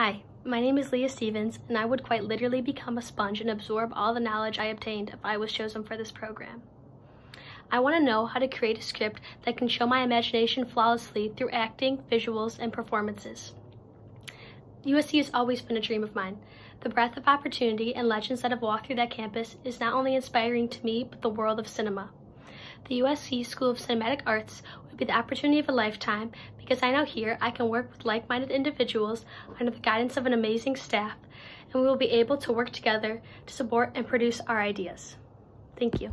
Hi, my name is Leah Stevens, and I would quite literally become a sponge and absorb all the knowledge I obtained if I was chosen for this program. I want to know how to create a script that can show my imagination flawlessly through acting, visuals, and performances. USC has always been a dream of mine. The breadth of opportunity and legends that have walked through that campus is not only inspiring to me, but the world of cinema. The USC School of Cinematic Arts would be the opportunity of a lifetime because I know here I can work with like-minded individuals under the guidance of an amazing staff, and we will be able to work together to support and produce our ideas. Thank you.